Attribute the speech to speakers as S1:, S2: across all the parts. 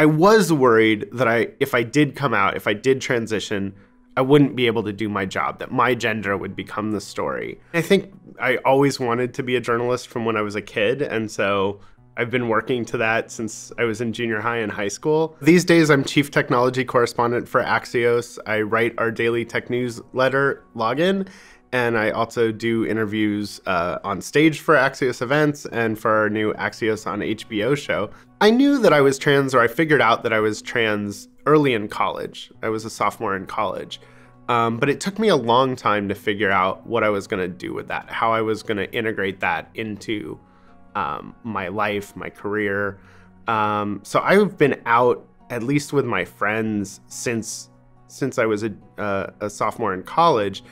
S1: I was worried that I, if I did come out, if I did transition, I wouldn't be able to do my job, that my gender would become the story. I think I always wanted to be a journalist from when I was a kid. And so I've been working to that since I was in junior high and high school. These days, I'm chief technology correspondent for Axios. I write our daily tech newsletter login, and I also do interviews uh, on stage for Axios events and for our new Axios on HBO show. I knew that I was trans, or I figured out that I was trans early in college. I was a sophomore in college. Um, but it took me a long time to figure out what I was going to do with that, how I was going to integrate that into um, my life, my career. Um, so I've been out, at least with my friends, since since I was a, uh, a sophomore in college.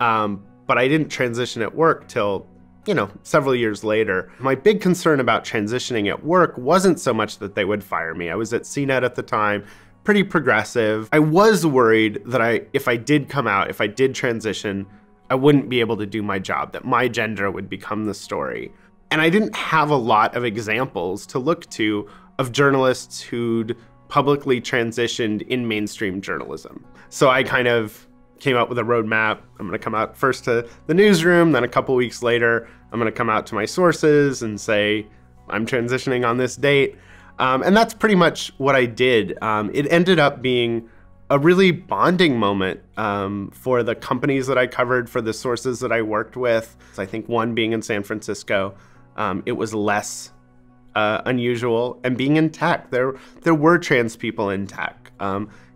S1: Um, but I didn't transition at work till, you know, several years later. My big concern about transitioning at work wasn't so much that they would fire me. I was at CNET at the time, pretty progressive. I was worried that I, if I did come out, if I did transition, I wouldn't be able to do my job, that my gender would become the story. And I didn't have a lot of examples to look to of journalists who'd publicly transitioned in mainstream journalism. So I kind of came up with a roadmap. I'm going to come out first to the newsroom, then a couple weeks later, I'm going to come out to my sources and say, I'm transitioning on this date. Um, and that's pretty much what I did. Um, it ended up being a really bonding moment um, for the companies that I covered, for the sources that I worked with. I think one being in San Francisco, um, it was less uh, unusual. And being in tech, there there were trans people in tech.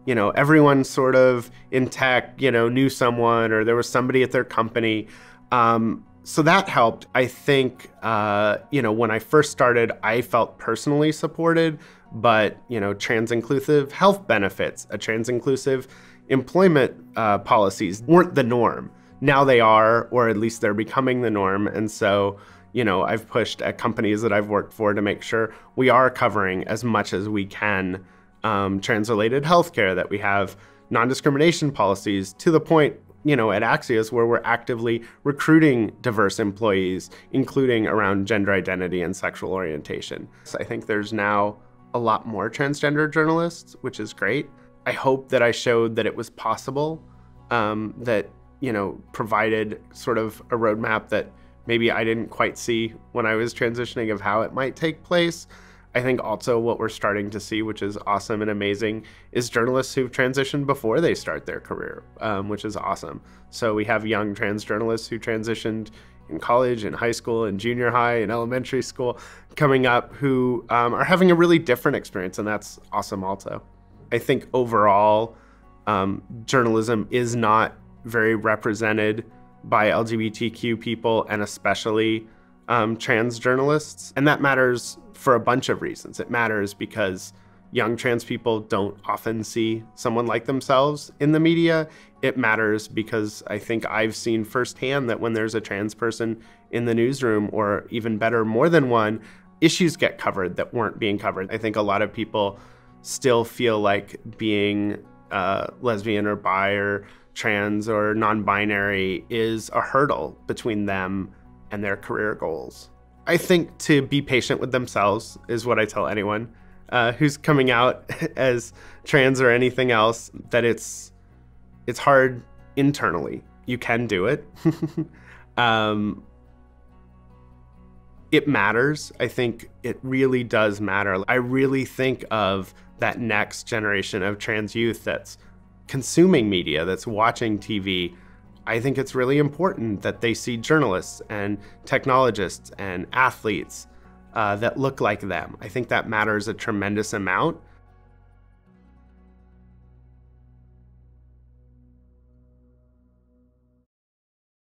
S1: You know, everyone sort of in tech, you know, knew someone or there was somebody at their company. Um, so that helped. I think, uh, you know, when I first started, I felt personally supported, but, you know, trans inclusive health benefits, a trans inclusive employment uh, policies weren't the norm. Now they are, or at least they're becoming the norm. And so, you know, I've pushed at companies that I've worked for to make sure we are covering as much as we can um, trans-related healthcare, that we have non-discrimination policies to the point, you know, at Axios where we're actively recruiting diverse employees, including around gender identity and sexual orientation. So I think there's now a lot more transgender journalists, which is great. I hope that I showed that it was possible, um, that, you know, provided sort of a roadmap that maybe I didn't quite see when I was transitioning of how it might take place. I think also what we're starting to see, which is awesome and amazing, is journalists who've transitioned before they start their career, um, which is awesome. So we have young trans journalists who transitioned in college, in high school, in junior high, in elementary school, coming up who um, are having a really different experience, and that's awesome also. I think overall, um, journalism is not very represented by LGBTQ people and especially um, trans journalists. And that matters for a bunch of reasons. It matters because young trans people don't often see someone like themselves in the media. It matters because I think I've seen firsthand that when there's a trans person in the newsroom, or even better, more than one, issues get covered that weren't being covered. I think a lot of people still feel like being uh, lesbian or bi or trans or non binary is a hurdle between them and their career goals. I think to be patient with themselves is what I tell anyone uh, who's coming out as trans or anything else that it's it's hard internally. You can do it. um, it matters. I think it really does matter. I really think of that next generation of trans youth that's consuming media, that's watching TV, I think it's really important that they see journalists and technologists and athletes uh, that look like them. I think that matters a tremendous amount.